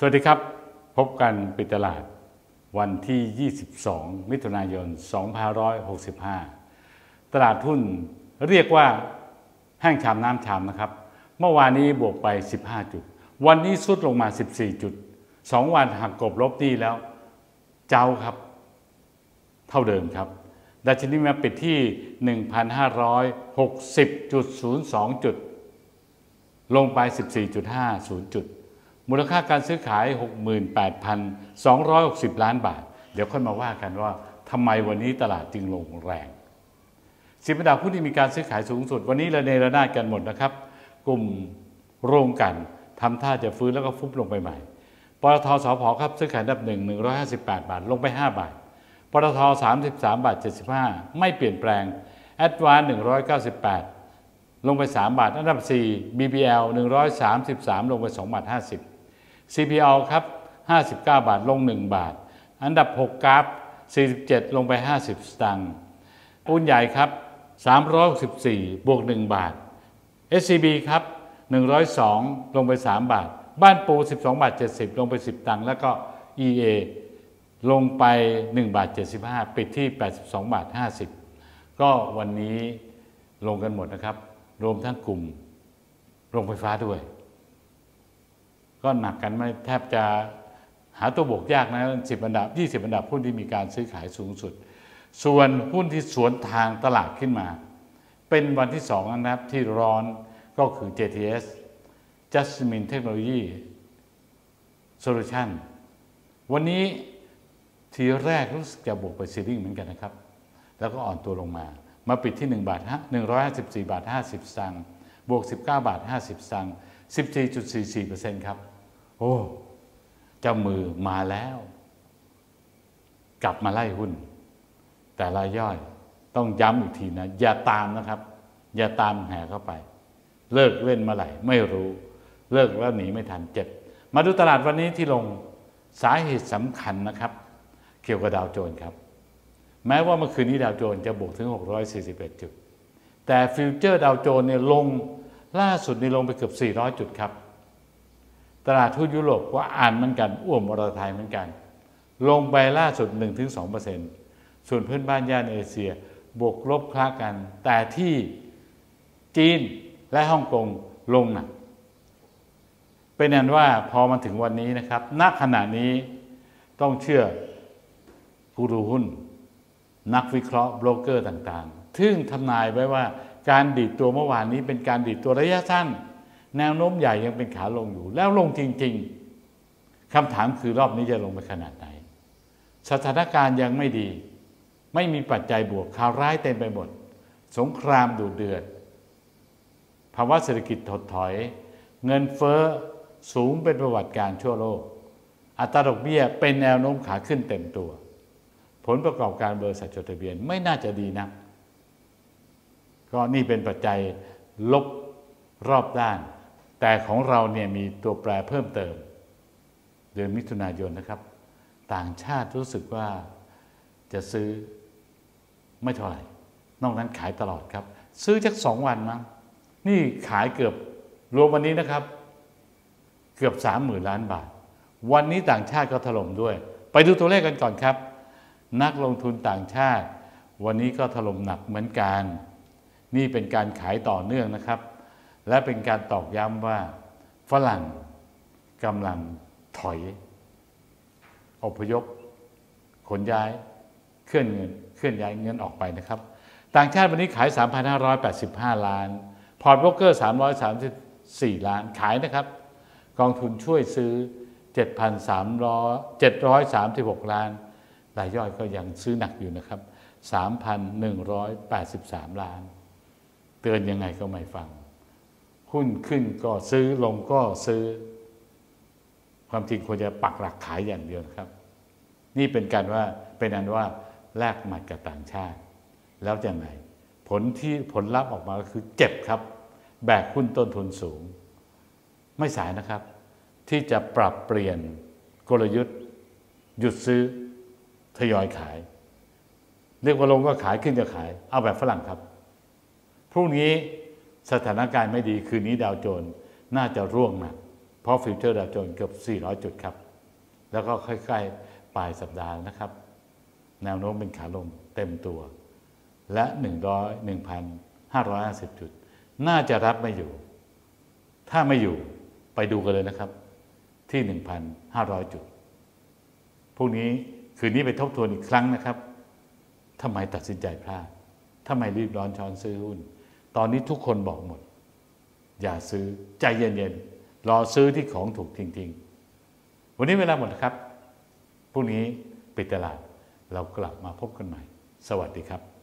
สวัสดีครับ พบกันปิดตลาดวันที่ 22 มิถุนายน 2565 ตลาดหุ้นเรียกว่าแห้งชามน้ำชามนะครับ เมื่อวานนี้บวกไป 15 จุด วันนี้สุดลงมา 14 จุด 2 วันหักกบลบดีแล้ว เจ้าครับ เท่าเดิมครับ ดัชนีมาปิดที่ 1,560.02 จุด ลงไป 14.50 จุด มูลค่าการซื้อขาย 68,260 ล้านบาท เดี๋ยวค่อยมาว่ากันว่าทำไมวันนี้ตลาดจึงลงแรงสิบอันดับผู้ที่มีการซื้อขายสูงสุด วันนี้ระเนระนาดกันหมดนะครับ กลุ่มโรงกันทำท่าจะฟื้นแล้วก็ฟุบลงไปใหม่ปตทสพครับซื้อขายอันดับหนึ่ง158 บาท ลงไป 5 บาทปตท33 บาท 75 ไม่เปลี่ยนแปลงแอดวาน198 ลงไป 3 บาท อันดับ 4 BBL 133 ลงไป 2 บาท 50 CPL ครับ 59 บาทลง 1 บาท อันดับ 6กราฟ 47 ลงไป 50 สตางค์ปูนใหญ่ครับ 364 บวก 1 บาท SCB ครับ 102 ลงไป 3 บาท บ้านปู 12 บาท 70 ลงไป 10 ตังค์แล้วก็ EA ลงไป 1 บาท 75 ปิดที่ 82 บาท 50 ก็วันนี้ลงกันหมดนะครับ รวมทั้งกลุ่มโรงไฟฟ้าด้วย ก็หนักกันไม่แทบจะหาตัวบวกยากนะ10อันดับ 20 อันดับหุ้นที่มีการซื้อขายสูงสุด ส่วนหุ้นที่สวนทางตลาดขึ้นมา เป็นวันที่สองนะครับที่ร้อนก็คือ JTS Jasmine Technology Solution วันนี้ทีแรกรู้สึกจะบวกไปซีริ่งเหมือนกันนะครับ แล้วก็อ่อนตัวลงมา มาปิดที่ 1 บาท154 บาท 50สตางค์บวก 19 บาท 50สตางค์ 14.44%ครับ โอ้ เจ้ามือมาแล้ว กลับมาไล่หุ้น แต่รายย่อยต้องย้ำอีกทีนะ อย่าตามนะครับ อย่าตามแห่เข้าไป เลิกเล่นเมื่อไหร่ ไม่รู้ เลิกแล้วหนีไม่ทันเจ็บ มาดูตลาดวันนี้ที่ลงสาเหตุสำคัญนะครับ เกี่ยวกับดาวโจนส์ครับ แม้ว่าเมื่อคืนนี้ดาวโจนส์จะบวกถึง 641 จุด แต่ future ดาวโจนส์เนี่ยลง ล่าสุดนี่ลงไปเกือบ 400 จุดครับ ตลาดทุนยุโรปว่าอ่านเหมือนกัน อ่วมอรทัยเหมือนกัน ลงไปล่าสุด 1-2%ส่วนเพื่อนบ้านย่านเอเชีย บวกลบคล้ากัน แต่ที่จีนและฮ่องกงลงหนักเป็นนั้นว่าพอมาถึงวันนี้นะครับ ณ ขณะนี้ต้องเชื่อกูรูหุ้น นักวิเคราะห์โบรกเกอร์ต่างๆ ซึ่งทำนายไว้ว่า การดีดตัวเมื่อวานนี้เป็นการดีดตัวระยะสั้น แนวโน้มใหญ่ยังเป็นขาลงอยู่ แล้วลงจริง ๆคำถามคือรอบนี้จะลงไปขนาดไหน สถานการณ์ยังไม่ดี ไม่มีปัจจัยบวกข่าวร้ายเต็มไปหมด สงครามดูเดือดภาวะเศรษฐกิจถดถอย เงินเฟ้อสูงเป็นประวัติการชั่วโลก อัตราดอกเบี้ยเป็นแนวโน้มขาขึ้นเต็มตัว ผลประกอบการบริษัทจดทะเบียนไม่น่าจะดีนะัก ก็นี่เป็นปัจจัยลบรอบด้าน แต่ของเราเนี่ยมีตัวแปรเพิ่มเติม เดือนมิถุนายนนะครับ ต่างชาติรู้สึกว่าจะซื้อไม่เท่าไหร่ นอกนั้นขายตลอดครับ ซื้อจักสองวันมั้งนี่ขายเกือบรวมวันนี้นะครับ เกือบสามหมื่นล้านบาท วันนี้ต่างชาติก็ถล่มด้วย ไปดูตัวเลขกันก่อนครับ นักลงทุนต่างชาติ วันนี้ก็ถล่มหนักเหมือนกัน นี่เป็นการขายต่อเนื่องนะครับ และเป็นการตอกย้ำว่าฝรั่งกำลังถอย อพยพ ขนย้าย เคลื่อนเงิน เคลื่อนย้ายเงินออกไปนะครับ ต่างชาติวันนี้ขาย 3,585 ล้าน พอร์ตโบรกเกอร์ 334 ล้าน ขายนะครับ กองทุนช่วยซื้อ 7,300 736 ล้าน รายย่อยก็ยังซื้อหนักอยู่นะครับ 3,183 ล้าน เตือนยังไงก็ไม่ฟัง หุ้นขึ้นก็ซื้อลงก็ซื้อ ความจริงควรจะปักหลักขายอย่างเดียวครับ นี่เป็นการว่าเป็นอันว่าแลกหมัดกับต่างชาติ แล้วจะไงผลที่ผลลัพธ์ออกมาก็คือเจ็บครับ แบกหุ้นต้นทุนสูง ไม่สายนะครับ ที่จะปรับเปลี่ยนกลยุทธ์ หยุดซื้อทยอยขาย เรียกว่าลงก็ขายขึ้นก็ขาย เอาแบบฝรั่งครับ พรุ่งนี้สถานการณ์ไม่ดีคืนนี้ดาวโจนส์น่าจะร่วงหนักเพราะฟิวเจอร์ดาวโจนส์เกือบ 400 จุดครับ แล้วก็ค่อยๆปลายสัปดาห์นะครับ แนวโน้มเป็นขาลงเต็มตัว และ 100 1,550 จุด น่าจะรับไม่อยู่ ถ้าไม่อยู่ไปดูกันเลยนะครับ ที่ 1,500 จุดพรุ่งนี้คืนนี้ไปทบทวนอีกครั้งนะครับทำไมตัดสินใจพลาดทำไมรีบร้อนช้อนซื้อหุ้น ตอนนี้ทุกคนบอกหมด อย่าซื้อใจเย็นๆรอซื้อที่ของถูกจริงๆ วันนี้เวลาหมดครับพรุ่งนี้ปิดตลาดเรากลับมาพบกันใหม่ สวัสดีครับ